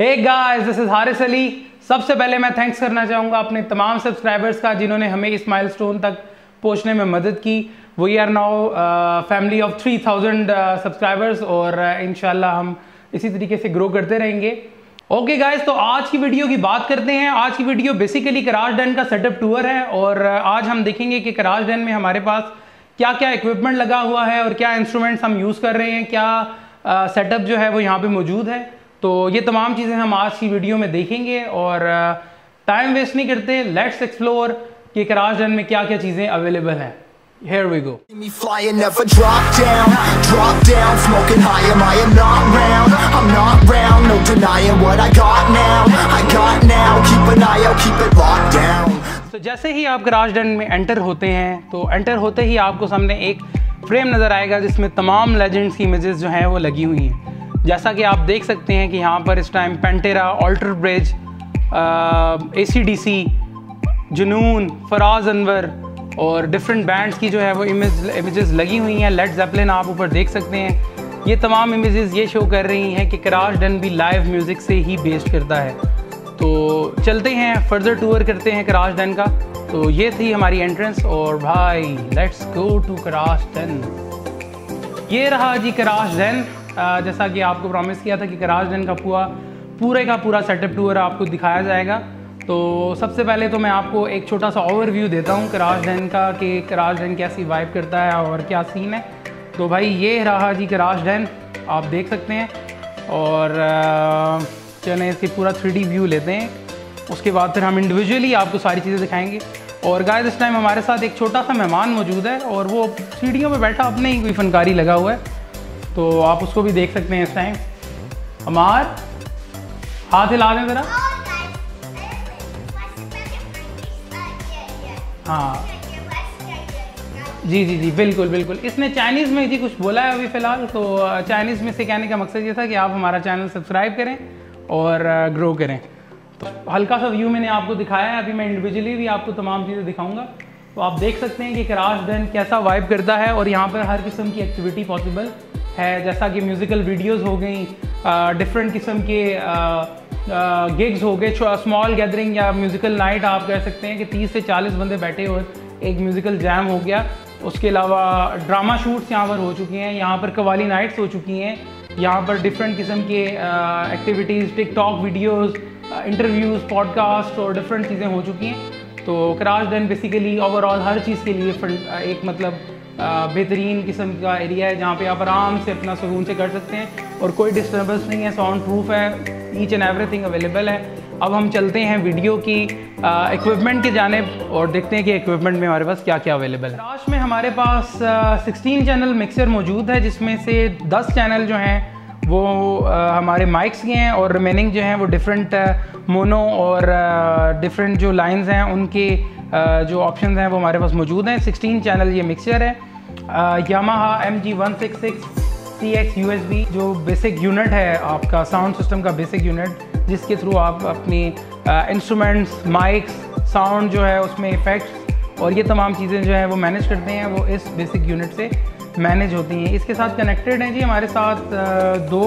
Hey guys this is Haris Ali सबसे पहले मैं थैंक्स करना चाहूँगा अपने तमाम सब्सक्राइबर्स का जिन्होंने हमें इस माइलस्टोन तक पहुँचने में मदद की। We are now family of 3000 subscribers और uh, इंशाल्लाह हम इसी तरीके से ग्रो करते रहेंगे। ओके okay गाइस तो आज की वीडियो की बात करते हैं। आज की वीडियो बेसिकली कराज डन का सेटअप टूर है और uh, आज हम देखेंगे कि कराज डन में हमारे पास क्या क्या इक्विपमेंट लगा हुआ है और क्या इंस्ट्रूमेंट्स हम यूज़ कर रहे हैं क्या सेटअप uh, जो है वो यहाँ पे मौजूद है। तो ये तमाम चीज़ें हम आज की वीडियो में देखेंगे और टाइम वेस्ट नहीं करते लेट्स एक्सप्लोर कि कराज डन में क्या क्या चीज़ें अवेलेबल हैं Here we go. Me flying, never drop down, drop down, smoking high, am I am not round, I'm not round, no denying what I got now, I got now, keep an eye out, keep it locked down. तो जैसे ही आप garage done में enter होते हैं तो enter होते ही आपको सामने एक फ्रेम नज़र आएगा जिसमें तमाम लेजेंड्स की इमेजेस जो हैं वो लगी हुई हैं जैसा कि आप देख सकते हैं कि यहाँ पर इस time Pantera Alter Bridge A C D C Junoon Faraz Anwar और डिफरेंट बैंड्स की जो है वो इमेज इमेजेस लगी हुई हैं। लेट जेपलिन आप ऊपर देख सकते हैं। ये तमाम इमेजेस ये शो कर रही हैं कि कराश डन भी लाइव म्यूज़िक से ही बेस्ड करता है। तो चलते हैं फर्दर टूर करते हैं कराश डन का। तो ये थी हमारी एंट्रेंस और भाई लेट्स गो टू कराश डन ये रहा जी कराश डन जैसा कि आपको प्रॉमिस किया था कि कराज डन का पूरा, पूरे का पूरा सेटअप टूर आपको दिखाया जाएगा। तो सबसे पहले तो मैं आपको एक छोटा सा ओवरव्यू देता हूँ कराज डन का, कि कराज डन कैसी वाइब करता है और क्या सीन है। तो भाई, ये रहा जी कराज डन, आप देख सकते हैं। और चलें इसकी पूरा थ्री व्यू लेते हैं। उसके बाद फिर हम इंडिविजुअली आपको सारी चीज़ें दिखाएँगे। और गाय इस टाइम हमारे साथ एक छोटा सा मेहमान मौजूद है और वो सीढ़ियों पे बैठा, अपने ही कोई फनकारी लगा हुआ है। तो आप उसको भी देख सकते हैं इस टाइम हमार हाथ हिला दें ज़रा. हाँ. जी जी जी बिल्कुल बिल्कुल. इसने चाइनीज़ में जी कुछ बोला है अभी फ़िलहाल तो चाइनीज़ में से कहने का मकसद ये था कि आप हमारा चैनल सब्सक्राइब करें और ग्रो करें. तो हल्का सा व्यू मैंने आपको दिखाया है. अभी मैं इंडिविजुअली भी आपको तमाम चीज़ें दिखाऊँगा. तो आप देख सकते हैं कि क्राश डन कैसा वाइब करता है और यहाँ पर हर किस्म की एक्टिविटी पॉसिबल है, जैसा कि म्यूज़िकल वीडियोस हो गई डिफरेंट किस्म के गिग्स हो गए स्मॉल गैदरिंग या म्यूज़िकल नाइट आप कह सकते हैं कि 30 से 40 बंदे बैठे हुए, एक म्यूज़िकल जैम हो गया। उसके अलावा ड्रामा शूट्स यहाँ पर हो चुकी हैं, यहाँ पर कवाली नाइट्स हो चुकी हैं, यहाँ पर डिफरेंट किस्म के activities TikTok videos interviews podcast और डिफरेंट चीज़ें हो चुकी हैं। तो क्राश डन बेसिकली ओवरऑल हर चीज़ के लिए एक मतलब बेहतरीन किस्म का एरिया है जहाँ पे आप आराम से अपना सुकून से कर सकते हैं और कोई डिस्टर्बेंस नहीं है साउंड प्रूफ है ईच एंड एवरीथिंग अवेलेबल है। अब हम चलते हैं वीडियो की इक्विपमेंट के जाने और देखते हैं कि इक्विपमेंट में हमारे पास क्या क्या अवेलेबल है। राश में हमारे पास सिक्सटीन चैनल मिक्सर मौजूद है जिसमें से दस चैनल जो हैं वो आ, हमारे माइक्स के हैं और रिमेनिंग जो हैं वो डिफरेंट मोनो और डिफरेंट जो लाइंस हैं उनके जो ऑप्शन हैं वो हमारे पास मौजूद हैं। 16 चैनल ये मिक्सचर है। Yamaha M G one six six C X U S B जो बेसिक यूनिट है आपका साउंड सिस्टम का बेसिक यूनिट जिसके थ्रू आप अपनी इंस्ट्रूमेंट्स माइक्स साउंड जो है उसमें इफ़ेक्ट्स और ये तमाम चीज़ें जो है वो मैनेज करते हैं। वो इस बेसिक यूनिट से मैनेज होती हैं। इसके साथ कनेक्टेड हैं जी हमारे साथ दो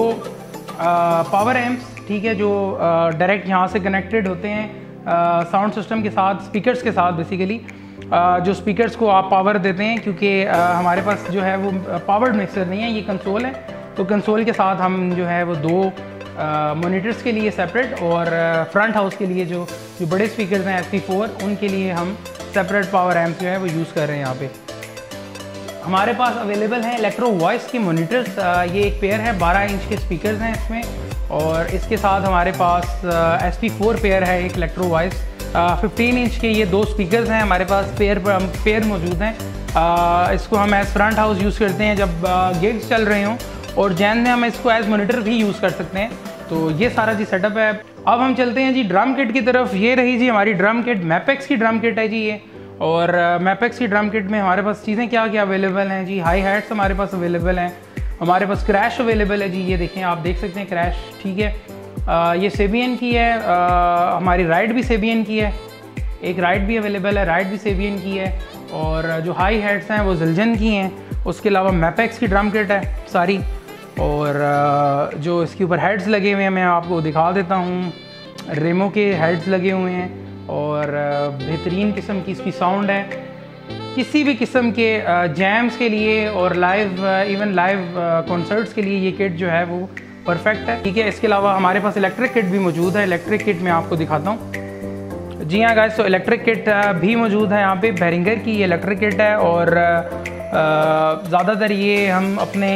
पावर एम्प्स ठीक है, जो डायरेक्ट यहाँ से कनेक्टेड होते हैं। साउंड सिस्टम के साथ स्पीकर्स के साथ बेसिकली जो स्पीकर्स को आप पावर देते हैं, क्योंकि हमारे पास जो है वो पावर्ड मिक्सर नहीं है, ये कंसोल है। तो कंसोल के साथ हम जो है वो दो मोनीटर्स के लिए सेपरेट और फ्रंट हाउस के लिए जो जो बड़े स्पीकर्स हैं फोर उनके लिए हम सेपरेट पावर एम्प जो है वो यूज़ कर रहे हैं यहाँ पे। हमारे पास अवेलेबल हैं इलेक्ट्रो वॉइस के मोनीटर्स ये एक पेयर है 12 इंच के स्पीकर्स हैं इसमें, और इसके साथ हमारे पास एस पी फोर पेयर है एक इलेक्ट्रो वॉइस फिफ्टीन इंच के ये दो स्पीकर्स हैं, हमारे पास पेयर पेयर मौजूद हैं। इसको हम एज़ फ्रंट हाउस यूज़ करते हैं जब गेट्स चल रहे हों, और जैन में हम इसको एज़ मोनीटर भी यूज़ कर सकते हैं। तो ये सारा जी सेटअप है। अब हम चलते हैं जी ड्रम किट की तरफ़। ये रही जी हमारी ड्रम किट मैपेक्स की ड्रम किट है जी ये। और मैपेक्स की ड्रम किट में हमारे पास चीज़ें क्या क्या अवेलेबल हैं? जी हाई हैट्स हमारे पास अवेलेबल हैं। हमारे पास क्रैश अवेलेबल है। जी ये देखें आप देख सकते हैं क्रैश ठीक है? आ, ये सेबियन की है। आ, हमारी राइड भी सेबियन की है। एक राइड भी अवेलेबल है राइड भी सेबियन की है। और जो हाई हेड्स हैं वो जिलजन की हैं। उसके अलावा मैपेक्स की ड्रम किट है सारी। और जो इसके ऊपर हेड्स लगे हुए हैं मैं आपको दिखा देता हूँ। रेमो के हेड्स लगे हुए हैं। और बेहतरीन किस्म की इसकी साउंड है। किसी भी किस्म के जैम्स के लिए और लाइव इवन लाइव कॉन्सर्ट्स के लिए ये किट जो है वो परफेक्ट है। ठीक है, इसके अलावा हमारे पास इलेक्ट्रिक किट भी मौजूद है। इलेक्ट्रिक किट मैं आपको दिखाता हूँ। जी हाँ गाइस तो इलेक्ट्रिक किट भी मौजूद है यहाँ पे। बेरिंगर की ये इलेक्ट्रिक किट है और ज़्यादातर ये हम अपने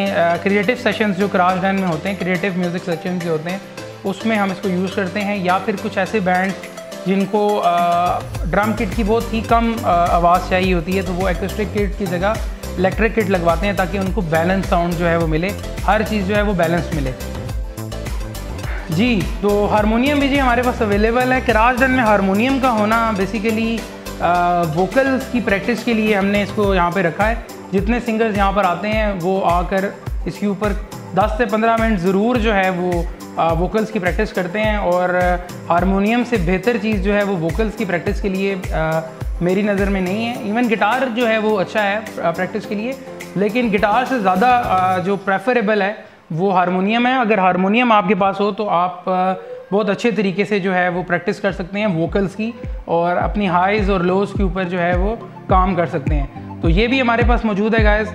क्रिएटिव सेशंस जो क्राश में होते हैं क्रिएटिव म्यूज़िक सेशंस जो होते हैं, उसमें हम इसको यूज़ करते हैं या फिर कुछ ऐसे बैंड जिनको ड्रम किट की बहुत ही कम आवाज़ चाहिए होती है तो वो एक्स्ट्रिक किट की जगह इलेक्ट्रिक किट लगवाते हैं ताकि उनको बैलेंस साउंड जो है वो मिले, हर चीज़ जो है वो बैलेंस मिले। जी तो हारमोनियम भी जी हमारे पास अवेलेबल है क्राश डन में हारमोनियम का होना बेसिकली वोकल्स की प्रैक्टिस के लिए हमने इसको यहाँ पे रखा है। जितने सिंगर्स यहाँ पर आते हैं, वो आकर इसके ऊपर 10 से 15 मिनट ज़रूर जो है वो वोकल्स की प्रैक्टिस करते हैं और हारमोनियम से बेहतर चीज़ जो है वो वोकल्स की प्रैक्टिस के लिए आ, मेरी नज़र में नहीं है। इवन गिटार जो है वो अच्छा है प्रैक्टिस के लिए लेकिन गिटार से ज़्यादा जो प्रेफरेबल है वो हारमोनियम है। अगर हारमोनियम आपके पास हो तो आप बहुत अच्छे तरीके से जो है वो प्रैक्टिस कर सकते हैं वोकल्स की और अपनी हाइज़ और लोज़ के ऊपर जो है वो काम कर सकते हैं। तो ये भी हमारे पास मौजूद है गाइज़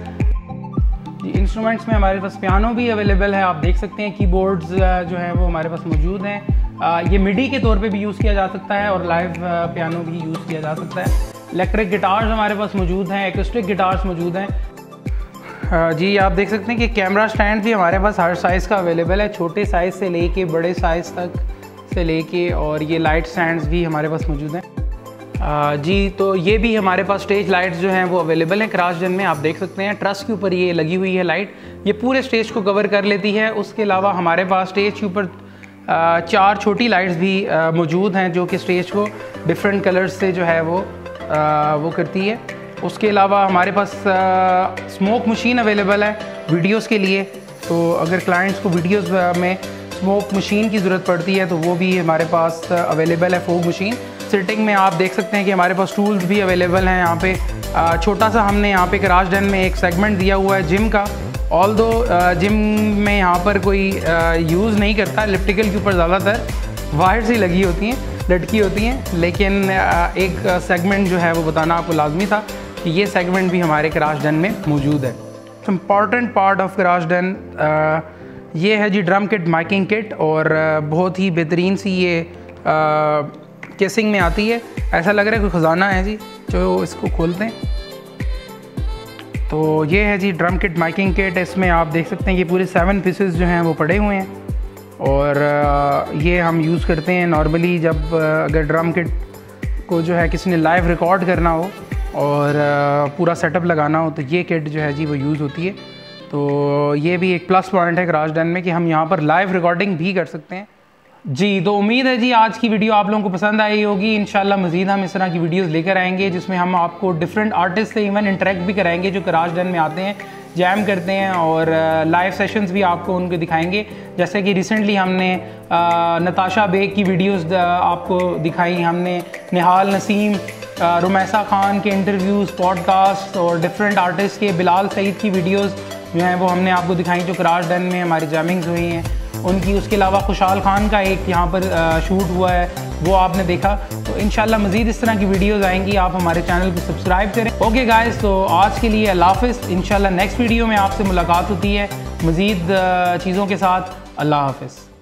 इंस्ट्रूमेंट्स में हमारे पास पियानो भी अवेलेबल है, आप देख सकते हैं कीबोर्ड्स जो हैं वो हमारे पास मौजूद हैं। ये मिडी के तौर पे भी यूज़ किया जा सकता है और लाइव पियानो भी यूज़ किया जा सकता है। इलेक्ट्रिक गिटार्स हमारे पास मौजूद हैं एक्स्ट्रिक गिटार्स मौजूद हैं। जी, आप देख सकते हैं कि कैमरा स्टैंड भी हमारे पास हर साइज़ का अवेलेबल है, छोटे साइज़ से लेके बड़े साइज़ तक से लेके और ये लाइट स्टैंड्स भी हमारे पास मौजूद हैं। जी तो ये भी हमारे पास स्टेज लाइट्स जो हैं, वो अवेलेबल हैं। क्रास जन में आप देख सकते हैं ट्रस के ऊपर ये लगी हुई है लाइट ये पूरे स्टेज को कवर कर लेती है। उसके अलावा हमारे पास स्टेज के ऊपर चार छोटी लाइट्स भी मौजूद हैं, जो कि स्टेज को डिफरेंट कलर्स से जो है वो वो करती है। उसके अलावा हमारे पास स्मोक मशीन अवेलेबल है वीडियोस के लिए। तो अगर क्लाइंट्स को वीडियोस में स्मोक मशीन की ज़रूरत पड़ती है तो वो भी हमारे पास अवेलेबल है फोक मशीन सिटिंग में आप देख सकते हैं कि हमारे पास टूल्स भी अवेलेबल हैं यहाँ पे। छोटा सा हमने यहाँ पे क्राश डन में एक सेगमेंट दिया हुआ है जिम का। ऑल दो जिम में यहाँ पर कोई यूज़ नहीं करता इलेक्ट्रिकल के ऊपर ज़्यादातर वायर्स ही लगी होती हैं, लटकी होती हैं। लेकिन एक सेगमेंट जो है वो बताना आपको लाजमी था कि ये सेगमेंट भी हमारे क्राश डन में मौजूद है। Important part of crash den ये है जी ड्रम किट माइकिंग किट और बहुत ही बेहतरीन सी ये केसिंग में आती है। ऐसा लग रहा है कोई ख़जाना है जी, जो इसको खोलते हैं। तो ये है जी ड्रम किट, माइकिंग किट। इसमें आप देख सकते हैं ये पूरे सेवन पीसेस जो हैं वो पड़े हुए हैं। और ये हम यूज़ करते हैं नॉर्मली जब अगर ड्रम किट को जो है किसी ने लाइव रिकॉर्ड करना हो और पूरा सेटअप लगाना हो तो ये किट जो है जी वो यूज़ होती है। तो ये भी एक प्लस पॉइंट है क्राश डन में कि हम यहाँ पर लाइव रिकॉर्डिंग भी कर सकते हैं। जी तो उम्मीद है जी, आज की वीडियो आप लोगों को पसंद आई होगी। इंशाल्लाह मज़ीद हम इस तरह की वीडियोस लेकर आएँगे, जिसमें हम आपको डिफरेंट आर्टिस्ट से इवन इंटरेक्ट भी कराएँगे, जो क्राश डन में आते हैं जैम करते हैं और लाइव सेशंस भी आपको उनके दिखाएँगे। जैसे कि रिसेंटली हमने नताशा बेग की वीडियोस आपको दिखाई। हमने निहाल नसीम रुमैसा खान के इंटरव्यूज़ पॉडकास्ट और डिफरेंट आर्टिस्ट के बिलाल सईद की वीडियोज़ जो हैं, वो हमने आपको दिखाई, जो क्राश डन में हमारी जैमिंग्स हुई हैं। उनकी, उसके अलावा खुशहाल खान का एक यहाँ पर शूट हुआ है, वो आपने देखा। तो इन मज़ीद इस तरह की वीडियोज़ आएँगी, आप हमारे चैनल को सब्सक्राइब करें। ओके गाइस तो आज के लिए अल्लाह इन नेक्स्ट वीडियो में आपसे मुलाकात होती है। मज़ीद चीज़ों के साथ, अल्लाह हाफिज़।